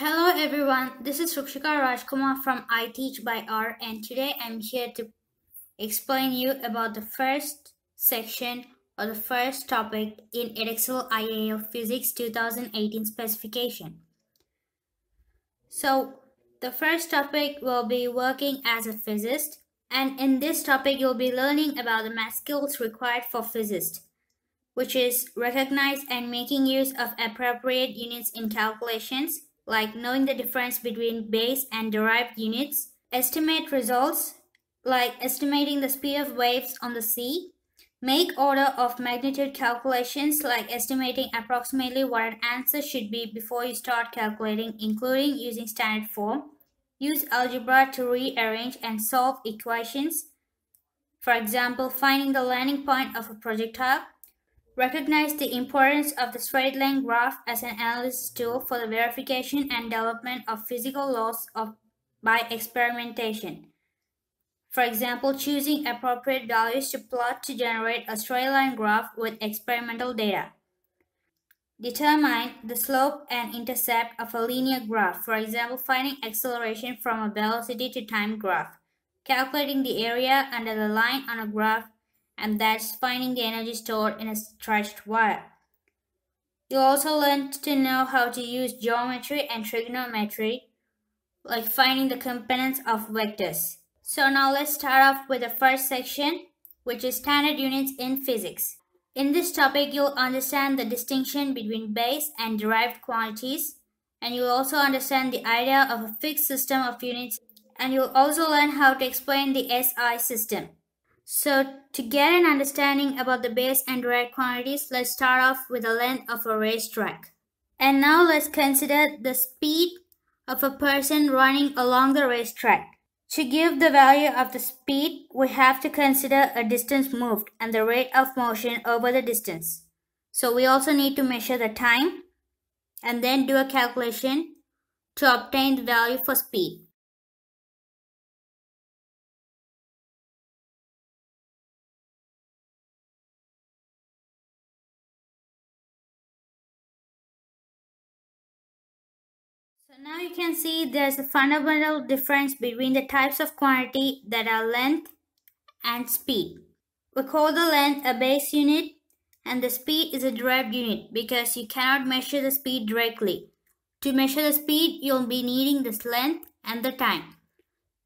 Hello everyone, this is Rucksikaa Raajkumar from I Teach by R and today I'm here to explain you about the first section or the first topic in Edexcel IAL Physics 2018 specification. So the first topic will be working as a physicist and in this topic you'll be learning about the math skills required for physicists which is recognize and making use of appropriate units in calculations like knowing the difference between base and derived units, estimate results, like estimating the speed of waves on the sea, make order of magnitude calculations like estimating approximately what an answer should be before you start calculating, including using standard form, use algebra to rearrange and solve equations, for example, finding the landing point of a projectile, Recognize the importance of the straight line graph as an analysis tool for the verification and development of physical laws of, by experimentation. For example, choosing appropriate values to plot to generate a straight line graph with experimental data. Determine the slope and intercept of a linear graph, for example, finding acceleration from a velocity to time graph. Calculating the area under the line on a graph and that's finding the energy stored in a stretched wire. You'll also learn to know how to use geometry and trigonometry, like finding the components of vectors. So now let's start off with the first section, which is standard units in physics. In this topic, you'll understand the distinction between base and derived quantities, and you'll also understand the idea of a fixed system of units, and you'll also learn how to explain the SI system. So to get an understanding about the base and derived quantities, let's start off with the length of a racetrack. And now let's consider the speed of a person running along the racetrack. To give the value of the speed, we have to consider a distance moved and the rate of motion over the distance. So we also need to measure the time and then do a calculation to obtain the value for speed. So now you can see there's a fundamental difference between the types of quantity that are length and speed. We call the length a base unit and the speed is a derived unit because you cannot measure the speed directly. To measure the speed, you'll be needing this length and the time.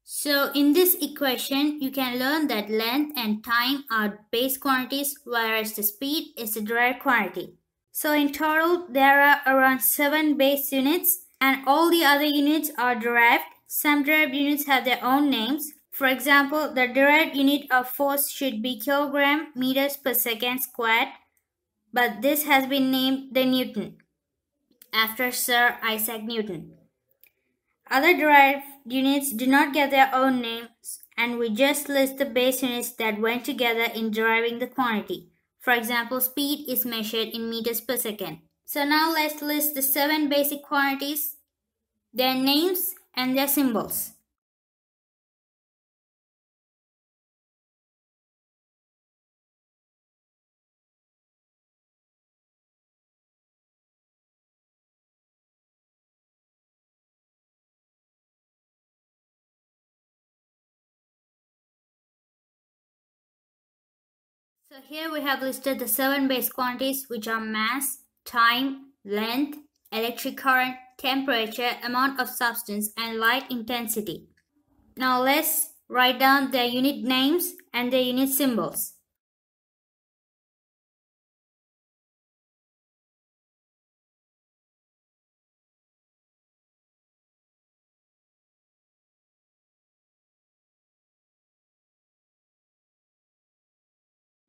So in this equation, you can learn that length and time are base quantities whereas the speed is a derived quantity. So in total, there are around 7 base units and all the other units are derived. Some derived units have their own names. For example, the derived unit of force should be kilogram meters per second squared, but this has been named the Newton after Sir Isaac Newton. Other derived units do not get their own names and we just list the base units that went together in deriving the quantity. For example, speed is measured in meters per second. So now let's list the seven basic quantities, their names and their symbols. So here we have listed the seven base quantities which are mass, time, length, electric current, temperature, amount of substance, and light intensity. Now let's write down their unit names and their unit symbols.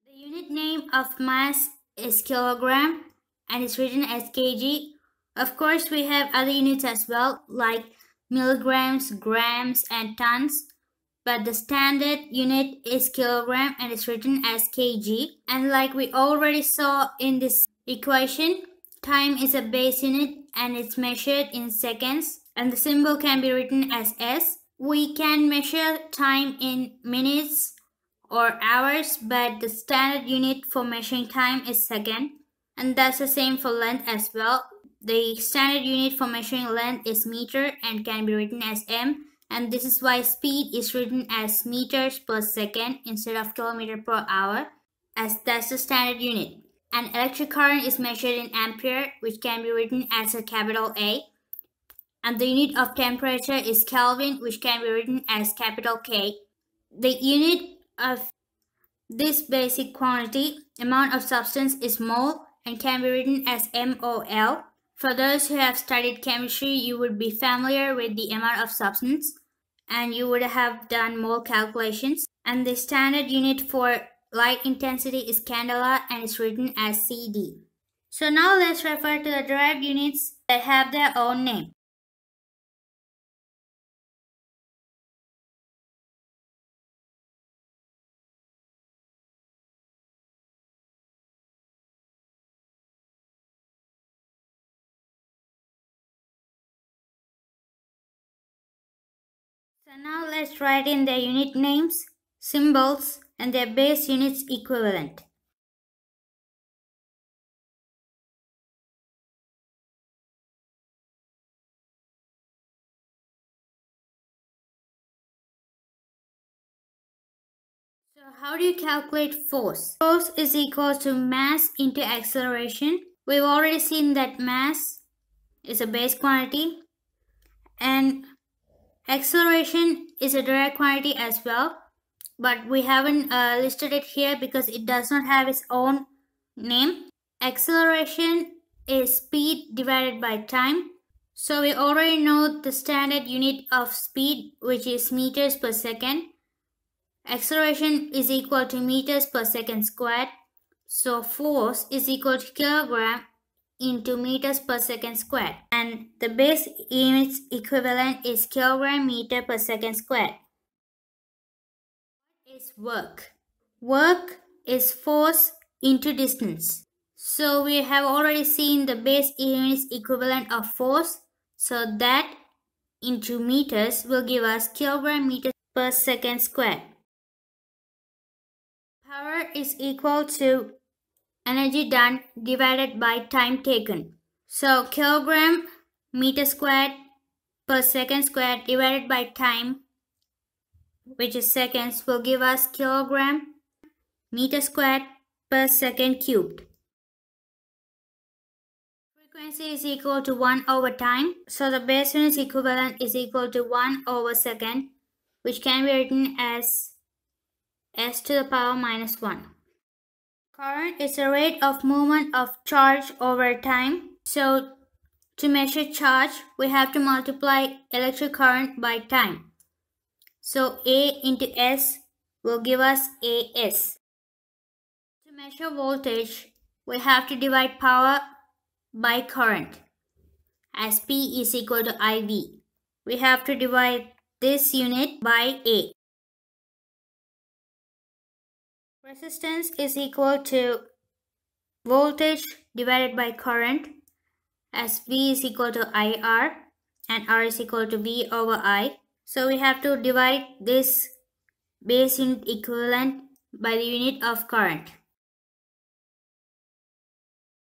The unit name of mass is kilogram and it's written as kg. Of course, we have other units as well like milligrams, grams and tons. But the standard unit is kilogram and it's written as kg. And like we already saw in this equation, time is a base unit and it's measured in seconds. And the symbol can be written as S. We can measure time in minutes or hours, but the standard unit for measuring time is second and that's the same for length as well. the standard unit for measuring length is meter and can be written as m and this is why speed is written as meters per second instead of kilometer per hour as that's the standard unit. An electric current is measured in ampere which can be written as a capital A and the unit of temperature is Kelvin which can be written as capital K. The unit of this basic quantity amount of substance is mole and can be written as MOL. For those who have studied chemistry, you would be familiar with the amount of substance and you would have done mole calculations. And the standard unit for light intensity is candela and is written as CD. So now let's refer to the derived units that have their own name. So now let's write in their unit names, symbols and their base units equivalent. So how do you calculate force? Force is equal to mass into acceleration. We've already seen that mass is a base quantity and Acceleration is a direct quantity as well, but we haven't uh, listed it here because it does not have its own name. Acceleration is speed divided by time. So we already know the standard unit of speed which is meters per second. Acceleration is equal to meters per second squared. So force is equal to kilogram into meters per second squared and the base units equivalent is kilogram meter per second squared. What is work? Work is force into distance. So we have already seen the base units equivalent of force. So that into meters will give us kilogram meters per second squared. Power is equal to energy done divided by time taken. So kilogram meter squared per second squared divided by time which is seconds will give us kilogram meter squared per second cubed. Frequency is equal to 1 over time. So the base unit equivalent is equal to 1 over second which can be written as s to the power minus 1. Current is the rate of movement of charge over time. So to measure charge, we have to multiply electric current by time. So A into S will give us AS. To measure voltage, we have to divide power by current as P is equal to IV. We have to divide this unit by A. Resistance is equal to voltage divided by current as V is equal to IR and R is equal to V over I. So we have to divide this base unit equivalent by the unit of current.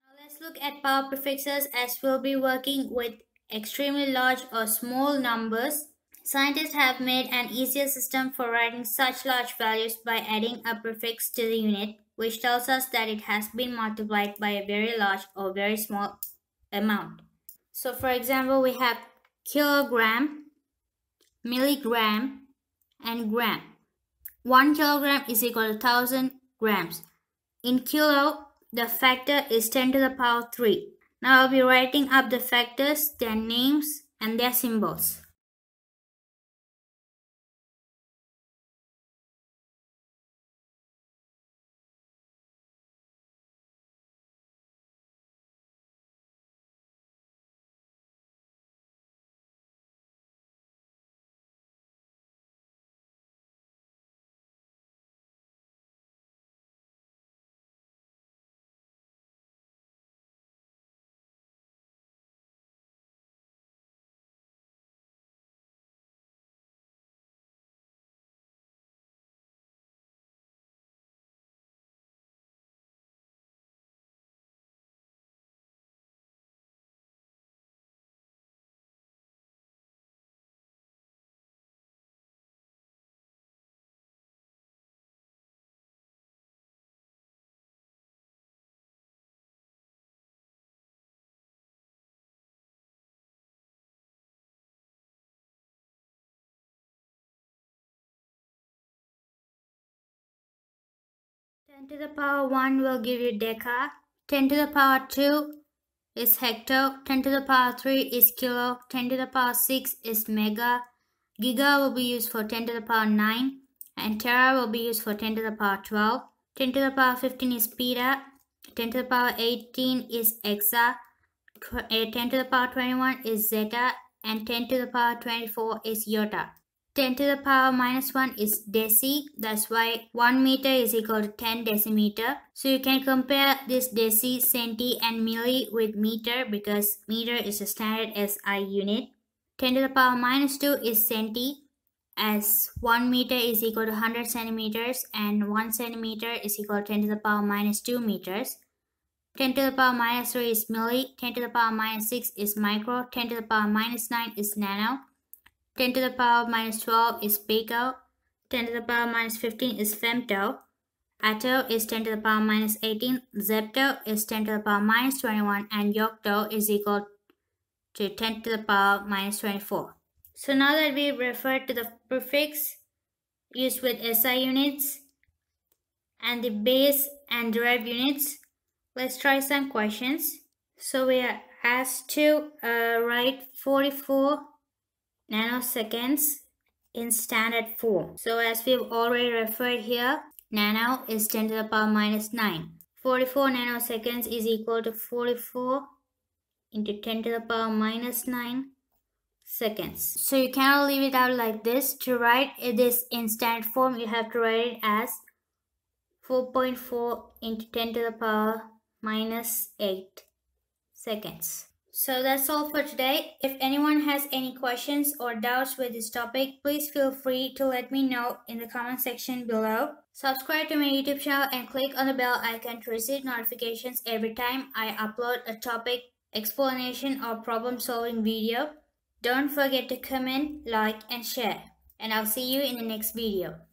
Now let's look at power prefixes as we'll be working with extremely large or small numbers Scientists have made an easier system for writing such large values by adding a prefix to the unit, which tells us that it has been multiplied by a very large or very small amount. So for example, we have kilogram, milligram, and gram. 1 kilogram is equal to 1000 grams. In kilo, the factor is 10 to the power 3. Now I'll be writing up the factors, their names, and their symbols. 10 to the power 1 will give you deca. 10 to the power 2 is hecto. 10 to the power 3 is kilo. 10 to the power 6 is mega. Giga will be used for 10 to the power 9. And tera will be used for 10 to the power 12. 10 to the power 15 is peta. 10 to the power 18 is exa. Eh, 10 to the power 21 is zetta. And 10 to the power 24 is yotta. 10 to the power minus 1 is deci. That's why 1 meter is equal to 10 decimeter. So you can compare this deci, centi and milli with meter because meter is a standard SI unit. 10 to the power minus 2 is centi as 1 meter is equal to 100 centimeters and 1 centimeter is equal to 10 to the power minus 2 meters. 10 to the power minus 3 is milli, 10 to the power minus 6 is micro, 10 to the power minus 9 is nano, 10 to the power minus 12 is pico, 10 to the power minus 15 is femto, atto is 10 to the power minus 18, zepto is 10 to the power minus 21, and yocto is equal to 10 to the power minus 24. So now that we've referred to the prefix used with SI units and the base and derived units, let's try some questions. So we are asked to uh, write 44 nanoseconds in standard form. So as we've already referred here, nano is 10 to the power minus 9. 44 nanoseconds is equal to 44 into 10 to the power minus 9 seconds. So you cannot leave it out like this. To write this in standard form, you have to write it as 4.4 into 10 to the power minus 8 seconds. So that's all for today. If anyone has any questions or doubts with this topic, please feel free to let me know in the comment section below. Subscribe to my YouTube channel and click on the bell icon to receive notifications every time I upload a topic explanation or problem solving video. Don't forget to comment, like and share. And I'll see you in the next video.